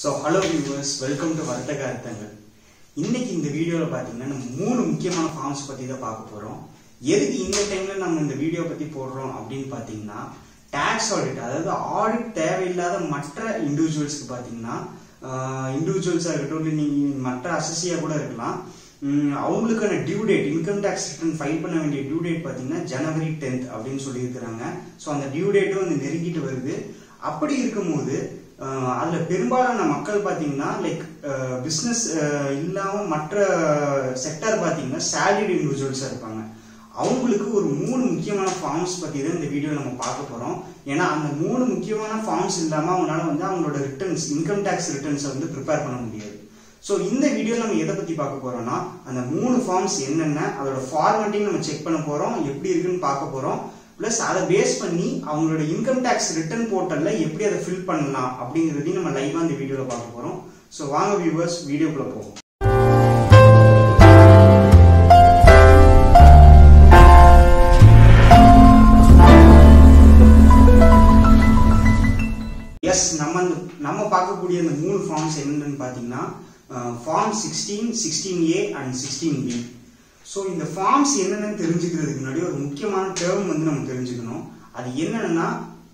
So hello viewers welcome to வர்த்தக அர்த்தங்கள் இன்னைக்கு இந்த வீடியோவில் பார்த்தீங்கன்னா நம்ம மூணு முக்கியமான ஃபார்ம்ஸ் பற்றி தான் பார்க்க போகிறோம் எதுக்கு இந்த டைமில் நம்ம இந்த வீடியோ பற்றி போடுறோம் அப்படின்னு பார்த்தீங்கன்னா டேக்ஸ் ஆடிட் அதாவது ஆடிட் தேவையில்லாத மற்ற இண்டிவிஜுவல்ஸ்க்கு பார்த்தீங்கன்னா இண்டிவிஜுவல்ஸாக இருக்கட்டும் இல்லை நீங்கள் மற்ற அசசியாக கூட இருக்கலாம். அவங்களுக்கான due date income tax return file பண்ண வேண்டிய டியூ டேட் பார்த்தீங்கன்னா ஜனவரி டென்த் அப்படின்னு சொல்லியிருக்கிறாங்க. ஸோ அந்த டியூ டேட்டும் வந்து நெருங்கிட்டு வருது. அப்படி இருக்கும்போது அதில் பெரும்பாலான மக்கள் பார்த்தீங்கன்னா லைக் பிஸ்னஸ் இல்லாமல் மற்ற செக்டர் பார்த்தீங்கன்னா சேலரிட் இண்டிவிஜுவல்ஸாக இருப்பாங்க. அவங்களுக்கு ஒரு மூணு முக்கியமான ஃபார்ம்ஸ் பற்றி தான் இந்த வீடியோவில் நம்ம பார்க்க போகிறோம் ஏன்னா அந்த மூணு முக்கியமான ஃபார்ம்ஸ் இல்லாமல் அவங்களால வந்து அவங்களோட ரிட்டர்ன்ஸ் இன்கம் டேக்ஸ் ரிட்டர்ன்ஸை வந்து ப்ரிப்பேர் பண்ண முடியாது. ஸோ இந்த வீடியோவில் நம்ம எதை பற்றி பார்க்க போகிறோம்னா அந்த மூணு ஃபார்ம்ஸ் என்னென்ன அதோட ஃபார்மெட்டிங் நம்ம செக் பண்ண போகிறோம் எப்படி இருக்குன்னு பார்க்க போகிறோம் ப்ளஸ் அதை பேஸ் பண்ணி அவங்களோட இன்கம் டேக்ஸ் ரிட்டர்ன் போர்ட்டலில் எப்படி அதை ஃபில் பண்ணலாம் அப்படிங்கிறதையும் நம்ம லைவாக இந்த வீடியோவில் பார்க்க போகிறோம் ஸோ வாங்க வியூவர்ஸ் வீடியோக்குள்ளே போவோம். எஸ் நம்ம அந்த நம்ம பார்க்கக்கூடிய அந்த மூணு ஃபார்ம்ஸ் என்னென்னு பார்த்தீங்கன்னா form sixteen sixteen A and sixteen B so இந்த ஃபார்ம்ஸ் என்னென்னு தெரிஞ்சுக்கிறதுக்கு முன்னாடி ஒரு முக்கியமான டேர்ம் வந்து நம்ம தெரிஞ்சுக்கணும். அது என்னன்னா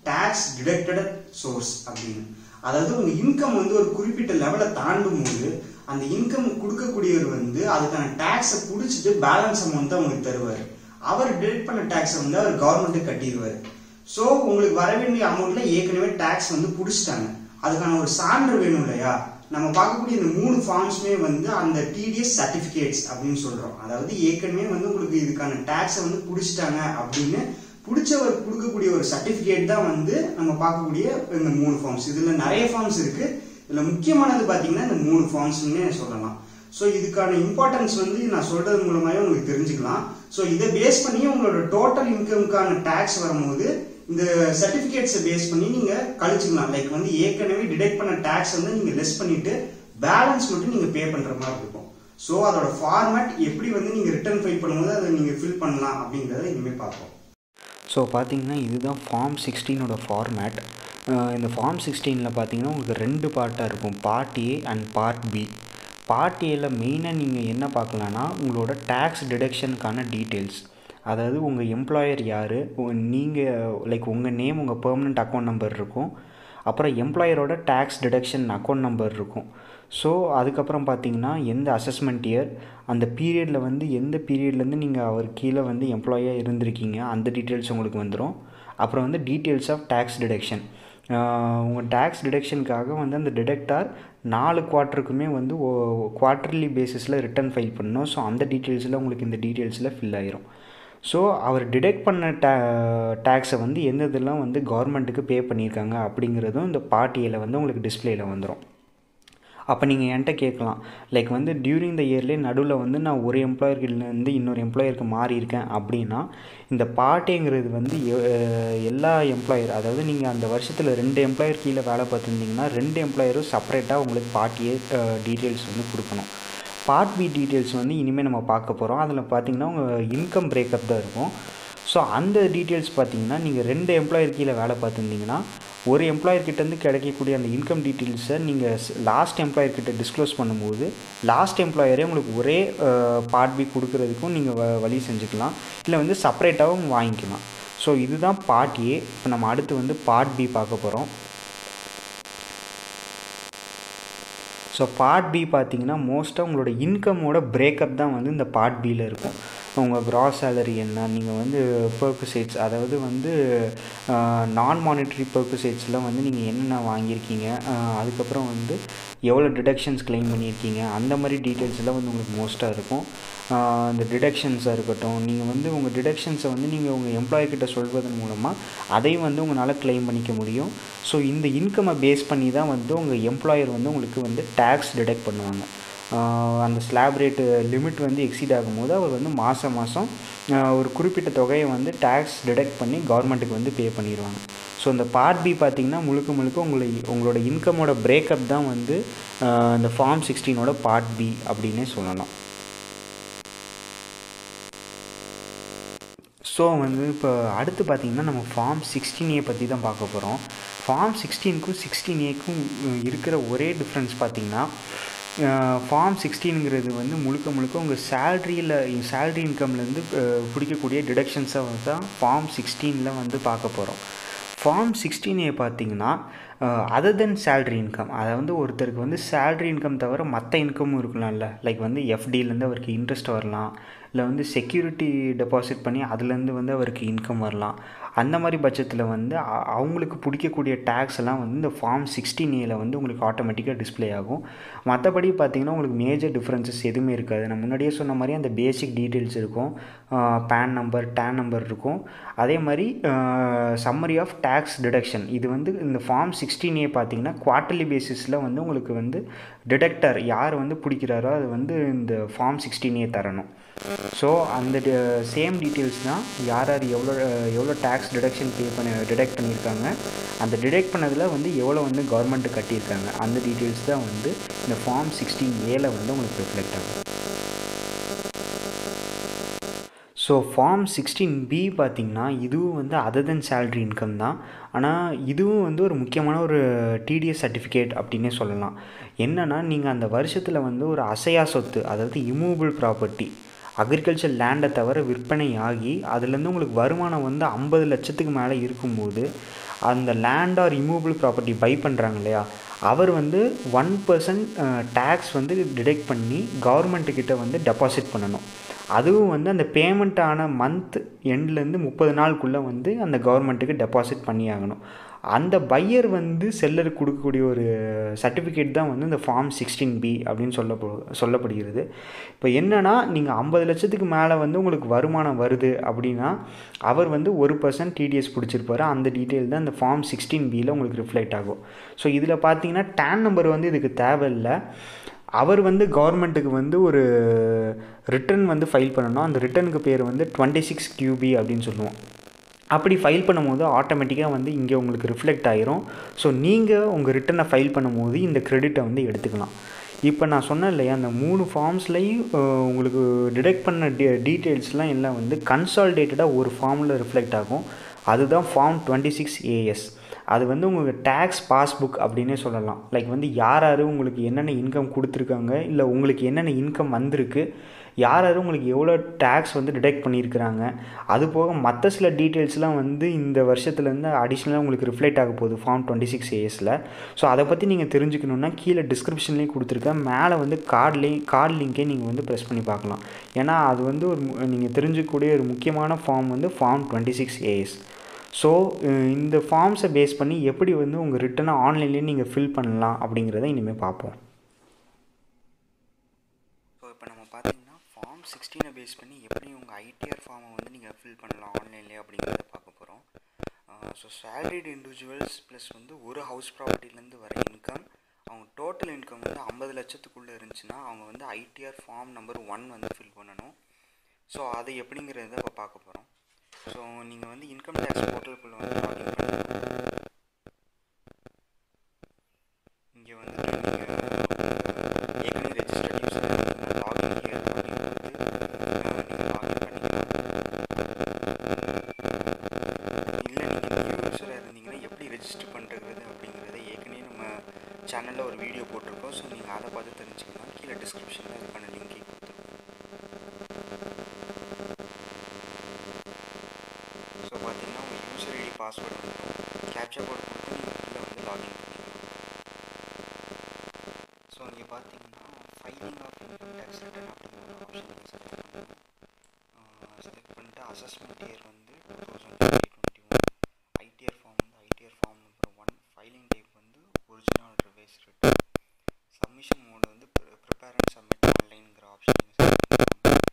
டேக்ஸ் டிடக்டட் சோர்ஸ் அப்படின்னு. அதாவது உங்க இன்கம் வந்து ஒரு குறிப்பிட்ட லெவலை தாண்டும் போது அந்த இன்கம் கொடுக்கக்கூடியவர் வந்து அதுக்கான டேக்ஸை பிடிச்சிட்டு பேலன்ஸ் அமௌண்ட் தான் உங்களுக்கு தருவார். அவர் டிடெக்ட் பண்ண டேக்ஸை வந்து அவர் கவர்மெண்ட்டுக்கு கட்டிடுவார். ஸோ உங்களுக்கு வர வேண்டிய அமௌண்ட்ல ஏற்கனவே டேக்ஸ் வந்து பிடிச்சிட்டாங்க. அதுக்கான ஒரு சான்று வேணும் இல்லையா? நம்ம பார்க்கக்கூடிய இந்த மூணு ஃபார்ம்ஸுமே வந்து அந்த டிடிஎஸ் சர்டிஃபிகேட்ஸ் அப்படின்னு சொல்றோம். அதாவது ஏற்கனவே வந்து உங்களுக்கு இதுக்கான டேக்ஸை வந்து பிடிச்சிட்டாங்க அப்படின்னு பிடிச்சவர் கொடுக்கக்கூடிய ஒரு சர்டிஃபிகேட் தான் வந்து நம்ம பார்க்கக்கூடிய இந்த மூணு ஃபார்ம்ஸ் இதுல நிறைய ஃபார்ம்ஸ் இருக்கு. இதுல முக்கியமானது பார்த்தீங்கன்னா இந்த மூணு ஃபார்ம்ஸ்னே சொல்லலாம். ஸோ இதுக்கான இம்பார்ட்டன்ஸ் வந்து நான் சொல்றது மூலமாவே உங்களுக்கு தெரிஞ்சுக்கலாம். ஸோ இதை பேஸ் பண்ணி உங்களோட டோட்டல் இன்கம்க்கான டேக்ஸ் வரும்போது இந்த சர்டிபிகேட்ஸை பேஸ் பண்ணி நீங்க கழிச்சுக்கலாம். லைக் வந்து ஏற்கனவே டிடெக்ட் பண்ண டேக்ஸ் வந்து நீங்க லெஸ் பண்ணிட்டு பேலன்ஸ் மட்டும் நீங்க பே பண்ற மாதிரி இருக்கும். ஸோ அதோட ஃபார்மேட் எப்படி வந்து நீங்க ரிட்டர்ன் ஃபைல் பண்ணும்போது அதை நீங்க ஃபில் பண்ணலாம் அப்படிங்கறத இனிமேல் பார்ப்போம். ஸோ பார்த்தீங்கன்னா இதுதான் ஃபார்ம் சிக்ஸ்டீனோட ஃபார்மேட் இந்த ஃபார்ம் சிக்ஸ்டீனில் பார்த்தீங்கன்னா உங்களுக்கு ரெண்டு பார்ட்டாக இருக்கும். Part A and part B part ஏல மெயினாக நீங்கள் என்ன பார்க்கலான்னா உங்களோட டேக்ஸ் டிடக்ஷனுக்கான டீட்டெயில்ஸ் அதாவது உங்கள் எம்ப்ளாயர் யார்? நீங்கள் லைக் உங்கள் நேம் உங்கள் பெர்மனெண்ட் அக்கௌண்ட் நம்பர் இருக்கும். அப்புறம் எம்ப்ளாயரோட டேக்ஸ் டிடக்ஷன் அக்கௌண்ட் நம்பர் இருக்கும். ஸோ அதுக்கப்புறம் பார்த்தீங்கன்னா எந்த அசஸ்மெண்ட் இயர் அந்த பீரியடில் வந்து எந்த பீரியட்லேருந்து நீங்கள் அவர் கீழே வந்து எம்ப்ளாயாக இருந்திருக்கீங்க? அந்த டீட்டெயில்ஸ் உங்களுக்கு வந்துடும் அப்புறம் வந்து டீட்டெயில்ஸ் ஆஃப் டேக்ஸ் டிடக்ஷன் உங்கள் டேக்ஸ் டிடக்ஷனுக்காக வந்து அந்த டிடெக்டார் நாலு குவார்ட்டருக்குமே வந்து குவார்ட்டர்லி பேசிஸில் ரிட்டர்ன் ஃபைல் பண்ணணும். ஸோ அந்த டீட்டெயில்ஸில் உங்களுக்கு இந்த டீட்டெயில்ஸில் ஃபில் ஆயிரும். ஸோ அவர் டிடெக்ட் பண்ண டே டேக்ஸை வந்து எந்த இதெல்லாம் வந்து கவர்மெண்ட்டுக்கு பே பண்ணியிருக்காங்க அப்படிங்கிறதும் இந்த பார்ட்டியில் வந்து உங்களுக்கு டிஸ்பிளேயில் வந்துடும் அப்போ நீங்கள் என்கிட்ட கேட்கலாம். லைக் வந்து டியூரிங் த இயர்லேயே நடுவில் வந்து நான் ஒரு எம்ப்ளாயர்கிட்டேருந்து இன்னொரு எம்ப்ளாயருக்கு மாறி இருக்கேன் அப்படின்னா இந்த பார்ட்டிங்கிறது வந்து எ- எல்லா எம்ப்ளாயர் அதாவது நீங்கள் அந்த வருஷத்தில் ரெண்டு எம்ப்ளாயர் கீழே வேலை பார்த்துருந்தீங்கன்னா ரெண்டு எம்ப்ளாயரும் செப்பரேட்டாக உங்களுக்கு பார்ட்டியே டீட்டெயில்ஸ் வந்து கொடுக்கணும். பார்ட் பி டீட்டெயில்ஸ் வந்து இனிமேல் நம்ம பார்க்க போகிறோம் அதில் பார்த்தீங்கன்னா உங்கள் இன்கம் பிரேக்கப் தான் இருக்கும். ஸோ அந்த டீட்டெயில்ஸ் பார்த்தீங்கன்னா நீங்கள் ரெண்டு எம்ப்ளாயர் கீழே வேலை பார்த்துருந்தீங்கன்னா ஒரு எம்ப்ளாயர் கிட்டேருந்து கிடைக்கக்கூடிய அந்த இன்கம் டீட்டெயில்ஸை நீங்கள் லாஸ்ட் எம்ப்ளாயர்கிட்ட டிஸ்க்ளோஸ் பண்ணும்போது லாஸ்ட் எம்ப்ளாயரே உங்களுக்கு ஒரே பார்ட் பி கொடுக்கறதுக்கும் நீங்கள் வ வழி செஞ்சுக்கலாம். இல்லை வந்து செப்பரேட்டாகவும் வாங்கிக்கலாம். ஸோ இதுதான் பார்ட் ஏ இப்போ நம்ம அடுத்து வந்து பார்ட் பி பார்க்க போகிறோம் ஸோ பார்ட் பி பார்த்தீங்கன்னா மோஸ்ட்டாக உங்களோட இன்கமோட பிரேக்கப் தான் வந்து இந்த பார்ட் பியில் இருக்கும். உங்கள் க்ராஸ் சேலரி என்ன நீங்கள் வந்து பர்குசைட்ஸ் அதாவது வந்து நான் மானிட்டரி பர்குசைட்ஸ்லாம் வந்து நீங்கள் என்னென்ன வாங்கியிருக்கீங்க அதுக்கப்புறம் வந்து எவ்வளோ டிடக்ஷன்ஸ் கிளைம் பண்ணியிருக்கீங்க? அந்த மாதிரி டீட்டெயில்ஸ் எல்லாம் வந்து உங்களுக்கு மோஸ்ட்டாக இருக்கும். இந்த டிடக்ஷன்ஸாக இருக்கட்டும் நீங்கள் வந்து உங்கள் டிடக்ஷன்ஸை வந்து நீங்கள் உங்கள் எம்ப்ளாயி கிட்ட சொல்வதன் மூலமாக அதையும் வந்து உங்களால் கிளைம் பண்ணிக்க முடியும். ஸோ இந்த இன்கம்மை பேஸ் பண்ணி தான் வந்து உங்கள் எம்ப்ளாயர் வந்து உங்களுக்கு வந்து டேக்ஸ் டிடெக்ட் பண்ணுவாங்க. அந்த ஸ்லாப் ரேட்டு லிமிட் வந்து எக்ஸீட் ஆகும்போது அவர் வந்து மாதம் மாதம் ஒரு குறிப்பிட்ட தொகையை வந்து டேக்ஸ் டிடெக்ட் பண்ணி கவர்மெண்ட்டுக்கு வந்து பே பண்ணிடுவாங்க ஸோ இந்த பார்ட் பி பார்த்தீங்கன்னா முழுக்க முழுக்க உங்களை உங்களோட இன்கமோட பிரேக்கப் தான் வந்து இந்த ஃபார்ம் சிக்ஸ்டீனோட பார்ட் பி அப்படின்னே சொல்லலாம். ஸோ வந்து இப்போ அடுத்து பார்த்தீங்கன்னா நம்ம ஃபார்ம் சிக்ஸ்டீன் ஏ பற்றி தான் பார்க்க போகிறோம் ஃபார்ம் சிக்ஸ்டீனுக்கும் சிக்ஸ்டீன் ஏக்கும் இருக்கிற ஒரே டிஃப்ரென்ஸ் பார்த்தீங்கன்னா ஃபார்ம் சிக்ஸ்டீனுங்கிறது வந்து முழுக்க முழுக்க உங்கள் சேல்ரியில் சேல்ரி இன்கம்லேருந்து பிடிக்கக்கூடிய டிடக்ஷன்ஸை தான் ஃபார்ம் சிக்ஸ்டீனில் வந்து பார்க்க போகிறோம் ஃபார்ம் சிக்ஸ்டீன் ஏ பார்த்தீங்கன்னா அதர் தென் சேல்ரி இன்கம் அதை வந்து ஒருத்தருக்கு வந்து சேல்ரி இன்கம் தவிர மற்ற இன்கமும் இருக்கலாம்ல லைக் வந்து எஃப்டிலேருந்து அவருக்கு இன்ட்ரெஸ்ட் வரலாம். இல்லை வந்து செக்யூரிட்டி டெபாசிட் பண்ணி அதுலேருந்து வந்து அவருக்கு இன்கம் வரலாம். அந்த மாதிரி பட்சத்தில் வந்து அவங்களுக்கு பிடிக்கக்கூடிய டேக்ஸ் எல்லாம் வந்து இந்த ஃபார்ம் சிக்ஸ்டீன் ஏல வந்து உங்களுக்கு ஆட்டோமேட்டிக்காக டிஸ்பிளே ஆகும். மற்றபடி பார்த்தீங்கன்னா உங்களுக்கு மேஜர் டிஃப்ரென்சஸ் எதுவுமே இருக்காது. நான் முன்னாடியே சொன்ன மாதிரி அந்த பேசிக் டீட்டெயில்ஸ் இருக்கும். பேன் நம்பர் டேன் நம்பர் இருக்கும். அதே மாதிரி சம்மரி ஆஃப் டேக்ஸ் டிடக்ஷன் இது வந்து இந்த ஃபார்ம் சிக்ஸ்டீன் ஏ பார்த்தீங்கன்னா குவார்ட்டர்லி பேசிஸில் வந்து உங்களுக்கு வந்து டிடெக்டர் யார் வந்து பிடிக்கிறாரோ அது வந்து இந்த ஃபார்ம் சிக்ஸ்டீனே தரணும். ஸோ அந்த சேம் டீட்டெயில்ஸ் தான் யார் யார் எவ்வளோ எவ்வளோ டேக்ஸ் டிடக்ஷன் பே பண்ணி டிடெக்ட் பண்ணியிருக்காங்க. அந்த டிடெக்ட் பண்ணதில் வந்து எவ்வளோ வந்து கவர்மெண்ட்டு கட்டியிருக்காங்க. அந்த டீட்டெயில்ஸ் தான் வந்து இந்த ஃபார்ம் சிக்ஸ்டீன் ஏல வந்து உங்களுக்கு ரிஃப்ளெக்ட் ஆகும். ஸோ ஃபார்ம் சிக்ஸ்டீன் பி பார்த்திங்கன்னா இதுவும் வந்து அதர் தென் சேல்ரி இன்கம் தான். ஆனால் இதுவும் வந்து ஒரு முக்கியமான ஒரு டிடிஎஸ் சர்டிஃபிகேட் அப்படின்னே சொல்லலாம். என்னென்னா நீங்கள் அந்த வருஷத்தில் வந்து ஒரு அசையா சொத்து அதாவது இமூவபிள் ப்ராப்பர்ட்டி அக்ரிகல்ச்சர் லேண்டை தவிர விற்பனை ஆகி அதுலேருந்து உங்களுக்கு வருமானம் வந்து ஐம்பது லட்சத்துக்கு மேலே இருக்கும்போது அந்த land or immovable property buy பண்ணுறாங்க இல்லையா? அவர் வந்து ஒன் பர்சன்ட் டேக்ஸ் வந்து டிடெக்ட் பண்ணி கவர்மெண்ட்டுக்கிட்ட வந்து டெபாசிட் பண்ணணும். அதுவும் வந்து அந்த பேமெண்ட்டான மந்த் எண்ட்லேருந்து முப்பது நாளுக்குள்ளே வந்து அந்த கவர்மெண்ட்டுக்கு டெபாசிட் பண்ணி ஆகணும் அந்த பையர் வந்து செல்லருக்கு கொடுக்கக்கூடிய ஒரு சர்டிஃபிகேட் தான் வந்து இந்த ஃபார்ம் சிக்ஸ்டீன் பி அப்படின்னு சொல்ல சொல்லப்படுகிறது. இப்போ என்னென்னா நீங்கள் ஐம்பது லட்சத்துக்கு மேலே வந்து உங்களுக்கு வருமானம் வருது அப்படின்னா அவர் வந்து ஒரு பர்சன்ட் டிடிஎஸ் பிடிச்சிருப்பாரு. அந்த டீட்டெயில் தான் இந்த ஃபார்ம் சிக்ஸ்டீன் பியில் உங்களுக்கு ரிஃப்ளெக்ட் ஆகும். ஸோ இதில் பார்த்தீங்கன்னா டேன் நம்பர் வந்து இதுக்கு தேவையில்லை. அவர் வந்து கவர்மெண்ட்டுக்கு வந்து ஒரு ரிட்டர்ன் வந்து ஃபைல் பண்ணணும். அந்த ரிட்டனுக்கு பேர் வந்து டுவெண்ட்டி சிக்ஸ் கியூபி அப்படின்னு சொல்லுவோம். அப்படி ஃபைல் பண்ணும்போது ஆட்டோமேட்டிக்காக வந்து இங்கே உங்களுக்கு ரிஃப்ளெக்ட் ஆயிரும். ஸோ நீங்கள் உங்கள் ரிட்டனை ஃபைல் பண்ணும்போது இந்த க்ரெடிட்டை வந்து எடுத்துக்கலாம். இப்போ நான் சொன்னேன் இல்லையா அந்த மூணு ஃபார்ம்ஸ்லையும் உங்களுக்கு டிடெக்ட் பண்ண டீ டீட்டெயில்ஸ்லாம் எல்லாம் வந்து கன்சால்டேட்டடாக ஒரு ஃபார்மில் ரிஃப்ளெக்ட் ஆகும். அதுதான் ஃபார்ம் டுவெண்ட்டி சிக்ஸ் ஏஎஸ் அது வந்து உங்களுக்கு டேக்ஸ் பாஸ்புக் அப்படின்னே சொல்லலாம். லைக் வந்து யார் யார் உங்களுக்கு என்னென்ன இன்கம் கொடுத்துருக்காங்க இல்லை உங்களுக்கு என்னென்ன இன்கம் வந்திருக்கு யார் யார் உங்களுக்கு எவ்வளோ டேக்ஸ் வந்து டிடெக்ட் பண்ணியிருக்கிறாங்க அது போக மற்ற சில டீட்டெயில்ஸ்லாம் வந்து இந்த வருஷத்துலேருந்து அடிஷ்னலாக உங்களுக்கு ரிஃப்ளெக்ட் ஆக போகுது ஃபார்ம் டுவெண்ட்டி சிக்ஸ் ஏஎஸில் ஸோ அதை பற்றி நீங்கள் தெரிஞ்சுக்கணுன்னா கீழே டிஸ்கிரிப்ஷன்லேயும் கொடுத்துருக்கேன். மேலே வந்து கார்ட்லேயும் கார்டு லிங்கே நீங்கள் வந்து ப்ரெஸ் பண்ணி பார்க்கலாம். ஏன்னா அது வந்து ஒரு நீங்கள் தெரிஞ்சுக்கக்கூடிய ஒரு முக்கியமான ஃபார்ம் வந்து form twenty six AS so இந்த ஃபார்ம்ஸை பேஸ் பண்ணி எப்படி வந்து உங்கள் ரிட்டனை ஆன்லைன்லேயே நீங்கள் ஃபில் பண்ணலாம் அப்படிங்கிறத இனிமேல் பார்ப்போம். ஸோ இப்போ நம்ம பார்த்தீங்கன்னா ஃபார்ம் சிக்ஸ்டீனை பேஸ் பண்ணி எப்படி உங்கள் ஐடிஆர் ஃபார்மை வந்து நீங்கள் ஃபில் பண்ணலாம் ஆன்லைன்லேயே அப்படிங்கிறத பார்க்க போகிறோம் ஸோ சேலரிடு இண்டிவிஜுவல்ஸ் ப்ளஸ் வந்து ஒரு ஹவுஸ் ப்ராப்பர்ட்டிலேருந்து வர இன்கம் அவங்க டோட்டல் இன்கம் வந்து ஐம்பது லட்சத்துக்குள்ளே இருந்துச்சுன்னா அவங்க வந்து ஐடிஆர் ஃபார்ம் நம்பர் ஒன் வந்து ஃபில் பண்ணணும். ஸோ அது எப்படிங்கிறத இப்போ பார்க்க போகிறோம் ஸோ நீங்கள் வந்து இன்கம் டேக்ஸ் போர்ட்டலுக்குள்ளே வந்து லாகின் பண்ணி இங்கே வந்து ஏற்கனவே ரெஜிஸ்டர் யூஸர் லாகின் ஹியர் அப்படின்னு நீங்கள் லாகின் பண்ணிக்கலாம். இல்லை நீங்கள் நியூ யூஸராக இருந்தீங்கன்னா எப்படி ரெஜிஸ்டர் பண்ணுறது அப்படிங்கிறத ஏற்கனவே நம்ம சேனலில் ஒரு வீடியோ போட்டிருக்கோம். ஸோ நீங்கள் அதை பார்த்து தெரிஞ்சுக்கலாம் கீழே டிஸ்கிரிப்ஷனில் அதுக்கான லிங்க் கொடுத்துருக்கோம் ஸோ பார்த்தீங்கன்னா உங்கள் யூசர் ஐடி பாஸ்வேர்டு வந்து கேப்சா கோட் கொடுத்து நீங்கள் உள்ளே வந்து லாகின் பண்ணிக்கணும் ஸோ இங்கே பார்த்தீங்கன்னா filing of income tax return அப்படிங்கிற ஒரு ஆப்ஷன் செலக்ட் பண்ணணும் செலக்ட் பண்ணிட்டு அசஸ்மெண்ட் இயர் வந்து two thousand twenty twenty one ITR form வந்து ITR form number one filing type வந்து original revise return submission mode வந்து ப்ரிப்பேர் அண்ட் சப்மிட் ஆன்லைன்ங்கிற option நீங்கள் செலக்ட் பண்ணிக்கோங்க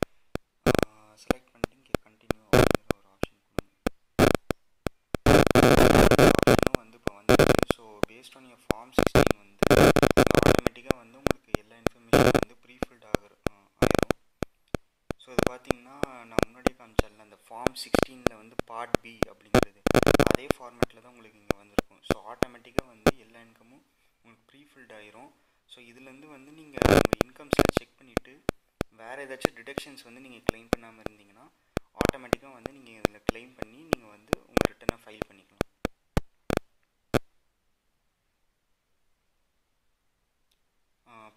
செலக்ட் பண்ணிட்டு இங்கே கண்டினியூ அப்படிங்கிற ஒரு ஆப்ஷன் கொடுங்க ஆப்ஷனும் வந்து இப்போ வந்து so based on year form sixteen வந்து ஆட்டோமேட்டிக்காக வந்து உங்களுக்கு எல்லா இன்ஃபர்மேஷன் வந்து ப்ரீஃபில்ட் ஆகிற ஆயிரும் ஸோ பார்த்தீங்கன்னா நான் முன்னாடியே காமிச்சேன்ல அந்த ஃபார்ம் சிக்ஸ்டீனில் வந்து பார்ட் பி அப்படிங்கிறது. அதே ஃபார்மேட்டில் தான் உங்களுக்கு இங்கே வந்திருக்கும். ஸோ ஆட்டோமேட்டிக்காக வந்து எல்லா இன்கமும் உங்களுக்கு ப்ரீஃபில்ட் ஆயிரும். ஸோ இதுலேருந்து வந்து நீங்கள் உங்கள் இன்கம்ஸ்லாம் செக் பண்ணிவிட்டு வேறு ஏதாச்சும் டிடக்ஷன்ஸ் வந்து நீங்கள் க்ளைம் பண்ணாமல் இருந்தீங்கன்னா ஆட்டோமேட்டிக்காக வந்து நீங்கள் இதில் க்ளைம் பண்ணி நீங்கள் வந்து உங்கள் ரிட்டனை ஃபைல் பண்ணிக்கலாம்.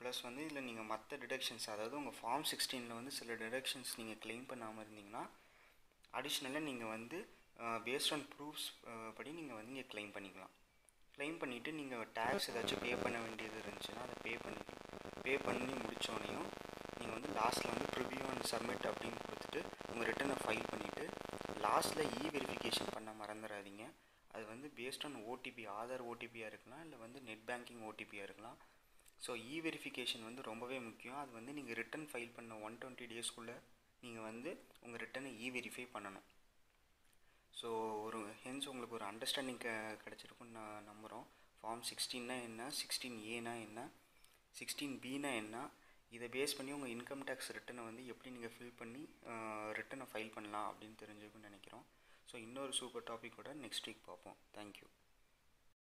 ப்ளஸ் வந்து இதில் நீங்கள் மற்ற டிடக்ஷன்ஸ் அதாவது உங்கள் ஃபார்ம் சிக்ஸ்டீனில் வந்து சில டிடக்ஷன்ஸ் நீங்கள் க்ளைம் பண்ணாமல் இருந்தீங்கன்னா அடிஷ்னலாக நீங்கள் வந்து பேஸ்ட் ஆன் ப்ரூஃப்ஸ் படி நீங்கள் வந்து இங்கே க்ளைம் பண்ணிக்கலாம். க்ளைம் பண்ணிவிட்டு நீங்கள் டேக்ஸ் ஏதாச்சும் பே பண்ண வேண்டியது இருந்துச்சுன்னா அதை பே பண்ணி பே பண்ணி முடித்தோடனையும் நீங்கள் வந்து லாஸ்ட்டில் வந்து ப்ரிவியூ அண்ட் சப்மிட் அப்படின்னு கொடுத்துட்டு உங்கள் ரிட்டனை ஃபைல் பண்ணிவிட்டு லாஸ்ட்டில் இ வெரிஃபிகேஷன் பண்ண மறந்துடாதீங்க அது வந்து பேஸ்ட் ஆன் ஓடிபி ஆதார் ஓடிபியாக இருக்கலாம் இல்லை வந்து நெட் பேங்கிங் ஓடிபியாக இருக்கலாம். ஸோ இ வெரிஃபிகேஷன் வந்து ரொம்பவே முக்கியம். அது வந்து நீங்கள் ரிட்டன் ஃபைல் பண்ண ஒன் டுவெண்ட்டி டேஸ்க்குள்ளே நீங்கள் வந்து உங்கள் ரிட்டனை இ வெரிஃபை பண்ணணும். ஸோ ஒரு ஹென்ஸ் உங்களுக்கு ஒரு அண்டர்ஸ்டாண்டிங் க கிடச்சிருக்குன்னு நான் நம்புகிறோம் ஃபார்ம் சிக்ஸ்டீன்னா என்ன? சிக்ஸ்டீன் ஏனா என்ன? சிக்ஸ்டீன் பினா என்ன? இதை பேஸ் பண்ணி உங்கள் இன்கம் டேக்ஸ் ரிட்டனை வந்து எப்படி நீங்கள் ஃபில் பண்ணி ரிட்டனை ஃபைல் பண்ணலாம் அப்படின்னு தெரிஞ்சுக்கணும்னு நினைக்கிறோம். ஸோ இன்னொரு சூப்பர் டாப்பிக்கோட நெக்ஸ்ட் வீக் பார்ப்போம். Thank you